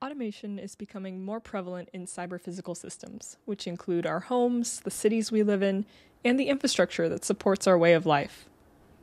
Automation is becoming more prevalent in cyber-physical systems, which include our homes, the cities we live in, and the infrastructure that supports our way of life.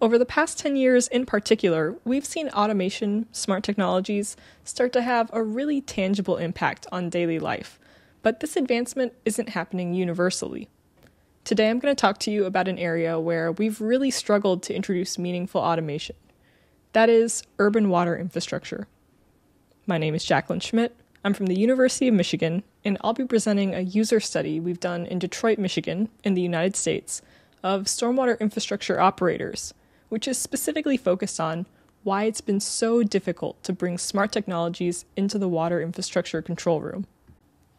Over the past 10 years in particular, we've seen automation, smart technologies, start to have a really tangible impact on daily life. But this advancement isn't happening universally. Today I'm going to talk to you about an area where we've really struggled to introduce meaningful automation. That is urban water infrastructure. My name is Jacquelyn Schmidt. I'm from the University of Michigan, and I'll be presenting a user study we've done in Detroit, Michigan, in the United States, of stormwater infrastructure operators, which is specifically focused on why it's been so difficult to bring smart technologies into the water infrastructure control room.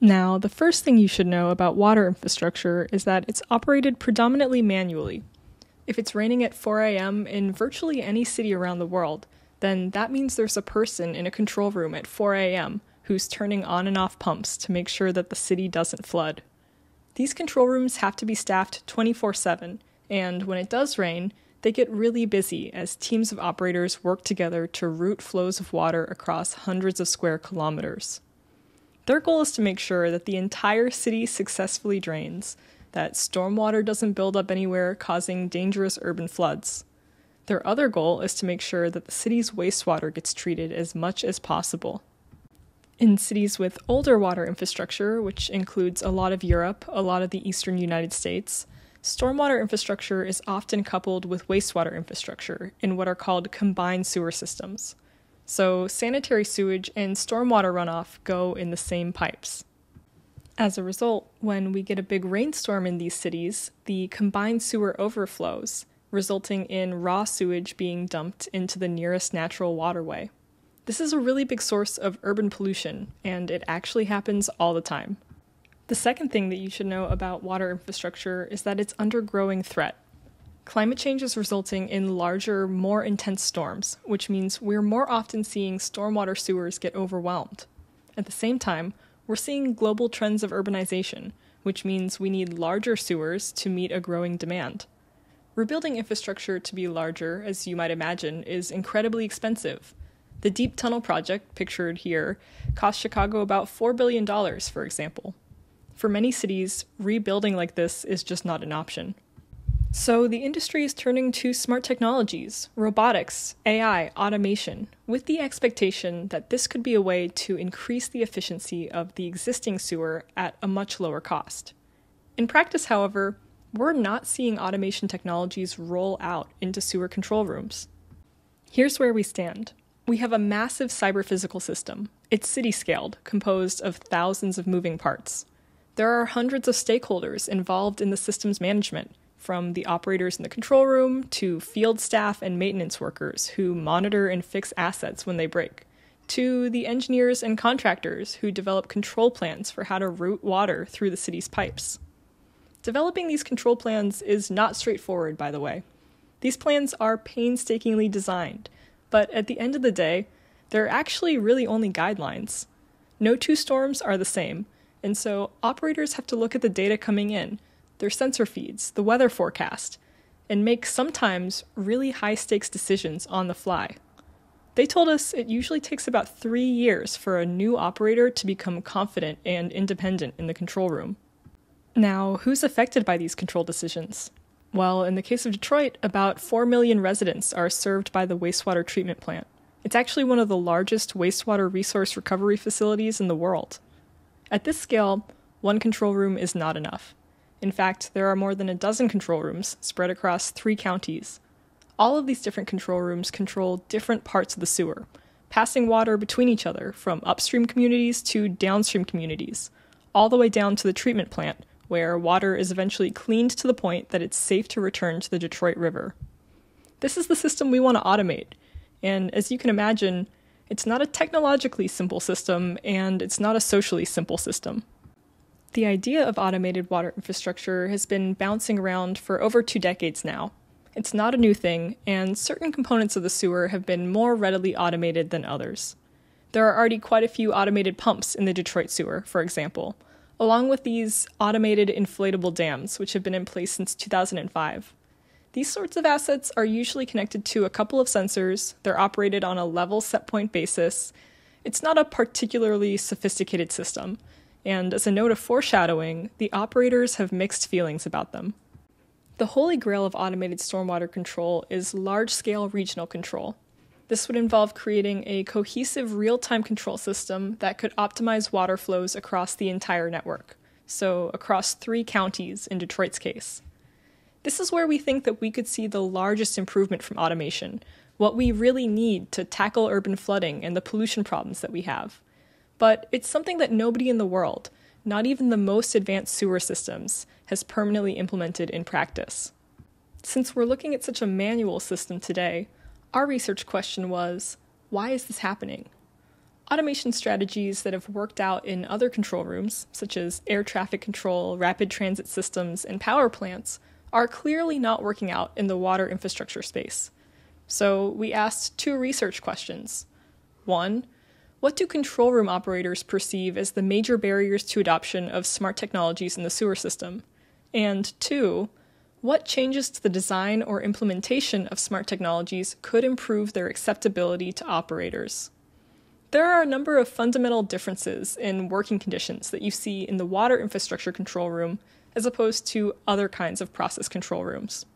Now, the first thing you should know about water infrastructure is that it's operated predominantly manually. If it's raining at 4 a.m. in virtually any city around the world, then that means there's a person in a control room at 4 a.m. who's turning on and off pumps to make sure that the city doesn't flood. These control rooms have to be staffed 24 7, and when it does rain, they get really busy as teams of operators work together to route flows of water across hundreds of square kilometers. Their goal is to make sure that the entire city successfully drains, that stormwater doesn't build up anywhere, causing dangerous urban floods. Their other goal is to make sure that the city's wastewater gets treated as much as possible. In cities with older water infrastructure, which includes a lot of Europe, a lot of the eastern United States, stormwater infrastructure is often coupled with wastewater infrastructure in what are called combined sewer systems. So, sanitary sewage and stormwater runoff go in the same pipes. As a result, when we get a big rainstorm in these cities, the combined sewer overflows, resulting in raw sewage being dumped into the nearest natural waterway. This is a really big source of urban pollution, and it actually happens all the time. The second thing that you should know about water infrastructure is that it's under growing threat. Climate change is resulting in larger, more intense storms, which means we're more often seeing stormwater sewers get overwhelmed. At the same time, we're seeing global trends of urbanization, which means we need larger sewers to meet a growing demand. Rebuilding infrastructure to be larger, as you might imagine, is incredibly expensive. The Deep Tunnel project, pictured here, cost Chicago about $4 billion, for example. For many cities, rebuilding like this is just not an option. So the industry is turning to smart technologies, robotics, AI, automation, with the expectation that this could be a way to increase the efficiency of the existing sewer at a much lower cost. In practice, however, we're not seeing automation technologies roll out into sewer control rooms. Here's where we stand. We have a massive cyber physical system. It's city scaled, composed of thousands of moving parts. There are hundreds of stakeholders involved in the system's management, from the operators in the control room to field staff and maintenance workers who monitor and fix assets when they break, to the engineers and contractors who develop control plans for how to route water through the city's pipes. Developing these control plans is not straightforward, by the way. These plans are painstakingly designed, but at the end of the day, they're actually really only guidelines. No two storms are the same, and so operators have to look at the data coming in, their sensor feeds, the weather forecast, and make sometimes really high stakes decisions on the fly. They told us it usually takes about three years for a new operator to become confident and independent in the control room. Now, who's affected by these control decisions? Well, in the case of Detroit, about 4 million residents are served by the wastewater treatment plant. It's actually one of the largest wastewater resource recovery facilities in the world. At this scale, one control room is not enough. In fact, there are more than a dozen control rooms spread across three counties. All of these different control rooms control different parts of the sewer, passing water between each other from upstream communities to downstream communities, all the way down to the treatment plant, where water is eventually cleaned to the point that it's safe to return to the Detroit River. This is the system we want to automate, and as you can imagine, it's not a technologically simple system and it's not a socially simple system. The idea of automated water infrastructure has been bouncing around for over two decades now. It's not a new thing, and certain components of the sewer have been more readily automated than others. There are already quite a few automated pumps in the Detroit sewer, for example, along with these automated inflatable dams, which have been in place since 2005. These sorts of assets are usually connected to a couple of sensors, they're operated on a level set point basis, It's not a particularly sophisticated system, and as a note of foreshadowing, the operators have mixed feelings about them. The holy grail of automated stormwater control is large scale regional control. This would involve creating a cohesive real time control system that could optimize water flows across the entire network, so across three counties in Detroit's case. This is where we think that we could see the largest improvement from automation, what we really need to tackle urban flooding and the pollution problems that we have. But it's something that nobody in the world, not even the most advanced sewer systems, has permanently implemented in practice. Since we're looking at such a manual system today, our research question was why is this happening? Automation strategies that have worked out in other control rooms, such as air traffic control, rapid transit systems, and power plants, are clearly not working out in the water infrastructure space. So we asked two research questions. One, what do control room operators perceive as the major barriers to adoption of smart technologies in the sewer system? And two, what changes to the design or implementation of smart technologies could improve their acceptability to operators? There are a number of fundamental differences in working conditions that you see in the water infrastructure control room as opposed to other kinds of process control rooms.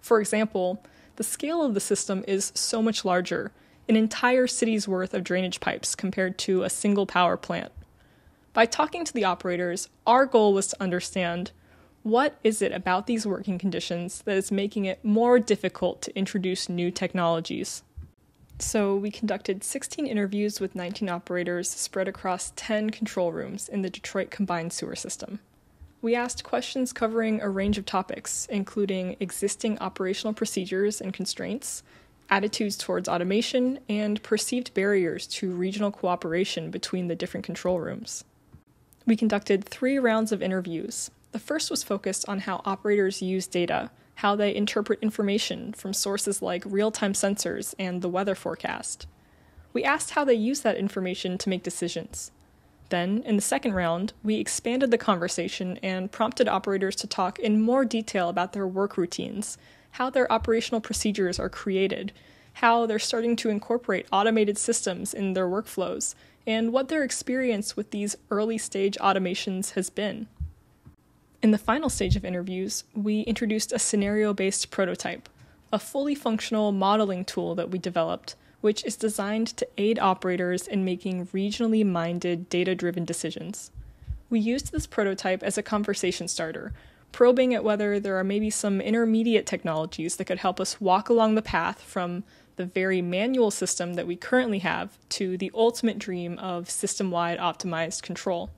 For example, the scale of the system is so much larger, an entire city's worth of drainage pipes compared to a single power plant. By talking to the operators, our goal was to understand what is it about these working conditions that is making it more difficult to introduce new technologies. So, we conducted 16 interviews with 19 operators spread across 10 control rooms in the Detroit Combined Sewer System. We asked questions covering a range of topics, including existing operational procedures and constraints, attitudes towards automation, and perceived barriers to regional cooperation between the different control rooms. We conducted three rounds of interviews. The first was focused on how operators use data, how they interpret information from sources like real time sensors and the weather forecast. We asked how they use that information to make decisions. Then, in the second round, we expanded the conversation and prompted operators to talk in more detail about their work routines, how their operational procedures are created, how they're starting to incorporate automated systems in their workflows, and what their experience with these early stage automations has been. In the final stage of interviews, we introduced a scenario based prototype, a fully functional modeling tool that we developed which is designed to aid operators in making regionally minded, data driven decisions. We used this prototype as a conversation starter, probing at whether there are maybe some intermediate technologies that could help us walk along the path from the very manual system that we currently have to the ultimate dream of system wide optimized control.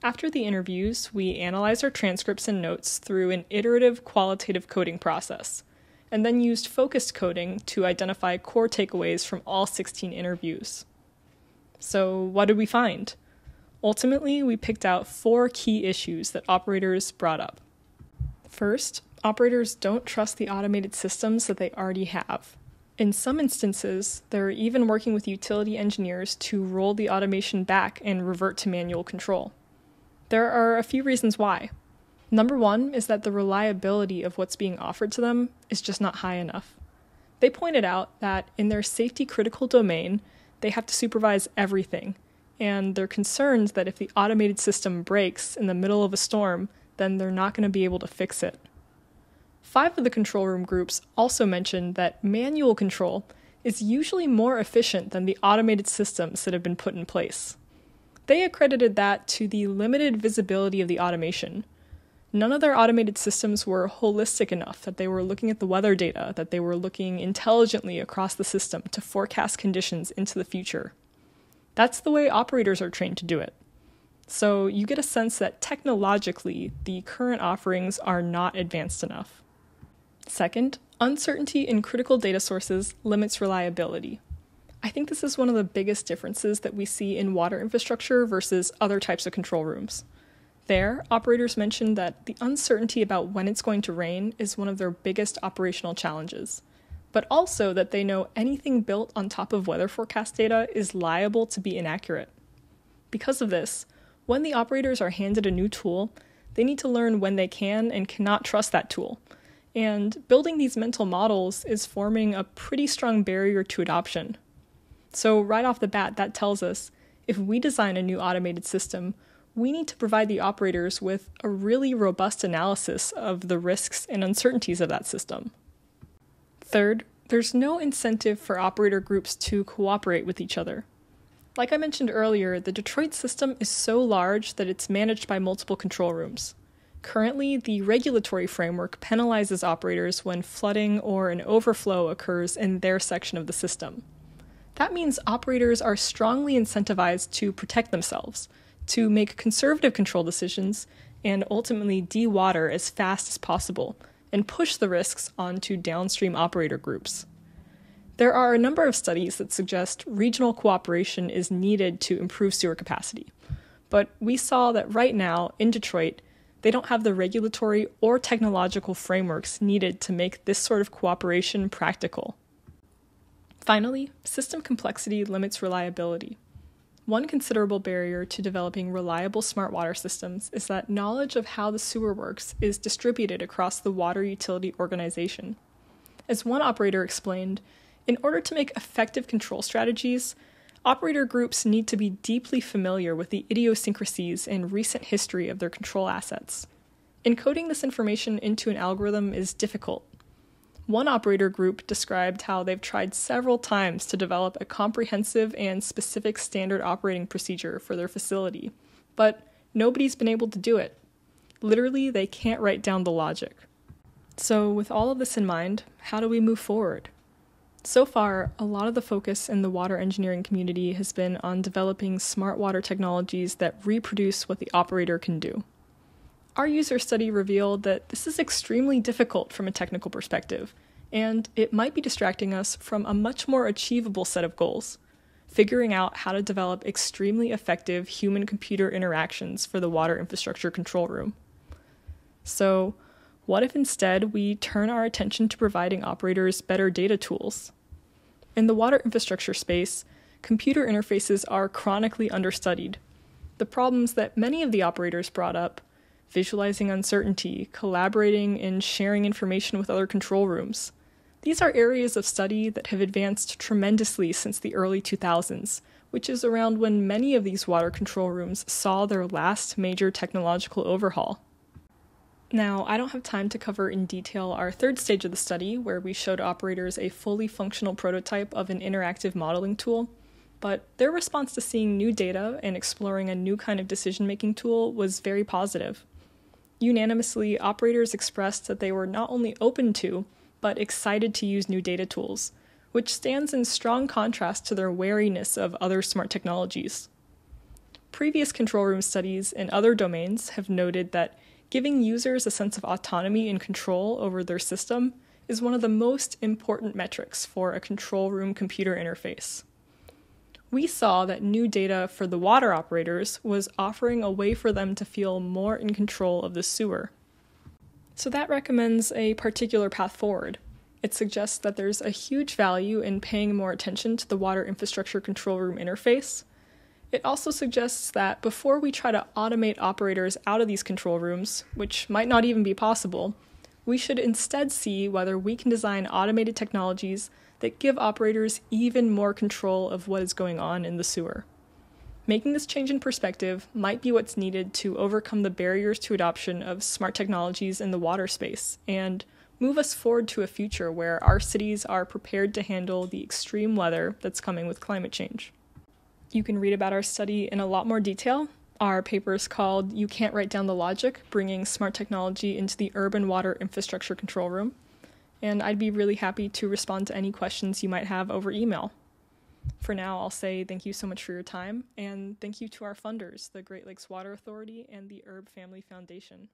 After the interviews, we analyzed our transcripts and notes through an iterative qualitative coding process and then used focused coding to identify core takeaways from all 16 interviews. So, what did we find? Ultimately, we picked out four key issues that operators brought up. First, operators don't trust the automated systems that they already have. In some instances, they're even working with utility engineers to roll the automation back and revert to manual control. There are a few reasons why. Number one is that the reliability of what's being offered to them is just not high enough. They pointed out that in their safety critical domain, they have to supervise everything, and they're concerned that if the automated system breaks in the middle of a storm, then they're not going to be able to fix it. Five of the control room groups also mentioned that manual control is usually more efficient than the automated systems that have been put in place. They accredited that to the limited visibility of the automation none of their automated systems were holistic enough that they were looking at the weather data, that they were looking intelligently across the system to forecast conditions into the future. That's the way operators are trained to do it. So you get a sense that technologically, the current offerings are not advanced enough. Second, uncertainty in critical data sources limits reliability. I think this is one of the biggest differences that we see in water infrastructure versus other types of control rooms. There, operators mentioned that the uncertainty about when it's going to rain is one of their biggest operational challenges, but also that they know anything built on top of weather forecast data is liable to be inaccurate. Because of this, when the operators are handed a new tool, they need to learn when they can and cannot trust that tool. And building these mental models is forming a pretty strong barrier to adoption. So, right off the bat, that tells us if we design a new automated system, we need to provide the operators with a really robust analysis of the risks and uncertainties of that system. Third, there's no incentive for operator groups to cooperate with each other. Like I mentioned earlier, the Detroit system is so large that it's managed by multiple control rooms. Currently, the regulatory framework penalizes operators when flooding or an overflow occurs in their section of the system. That means operators are strongly incentivized to protect themselves, to make conservative control decisions, and ultimately dewater as fast as possible and push the risks onto downstream operator groups. There are a number of studies that suggest regional cooperation is needed to improve sewer capacity. But we saw that right now in Detroit, they don't have the regulatory or technological frameworks needed to make this sort of cooperation practical. Finally, system complexity limits reliability. One considerable barrier to developing reliable smart water systems is that knowledge of how the sewer works is distributed across the water utility organization. As one operator explained, in order to make effective control strategies, operator groups need to be deeply familiar with the idiosyncrasies and recent history of their control assets. Encoding this information into an algorithm is difficult, one operator group described how they've tried several times to develop a comprehensive and specific standard operating procedure for their facility, but nobody's been able to do it. Literally, they can't write down the logic. So, with all of this in mind, how do we move forward? So far, a lot of the focus in the water engineering community has been on developing smart water technologies that reproduce what the operator can do. Our user study revealed that this is extremely difficult from a technical perspective, and it might be distracting us from a much more achievable set of goals figuring out how to develop extremely effective human computer interactions for the water infrastructure control room. So, what if instead we turn our attention to providing operators better data tools? In the water infrastructure space, computer interfaces are chronically understudied. The problems that many of the operators brought up visualizing uncertainty, collaborating, and sharing information with other control rooms. These are areas of study that have advanced tremendously since the early 2000s, which is around when many of these water control rooms saw their last major technological overhaul. Now, I don't have time to cover in detail our third stage of the study, where we showed operators a fully functional prototype of an interactive modeling tool, but their response to seeing new data and exploring a new kind of decision making tool was very positive. Unanimously, operators expressed that they were not only open to, but excited to use new data tools, which stands in strong contrast to their wariness of other smart technologies. Previous control room studies in other domains have noted that giving users a sense of autonomy and control over their system is one of the most important metrics for a control room computer interface we saw that new data for the water operators was offering a way for them to feel more in control of the sewer. So that recommends a particular path forward. It suggests that there's a huge value in paying more attention to the water infrastructure control room interface. It also suggests that before we try to automate operators out of these control rooms, which might not even be possible, we should instead see whether we can design automated technologies that give operators even more control of what is going on in the sewer. Making this change in perspective might be what's needed to overcome the barriers to adoption of smart technologies in the water space and move us forward to a future where our cities are prepared to handle the extreme weather that's coming with climate change. You can read about our study in a lot more detail. Our paper is called You Can't Write Down the Logic Bringing Smart Technology into the Urban Water Infrastructure Control Room and I'd be really happy to respond to any questions you might have over email. For now, I'll say thank you so much for your time, and thank you to our funders, the Great Lakes Water Authority and the Erb Family Foundation.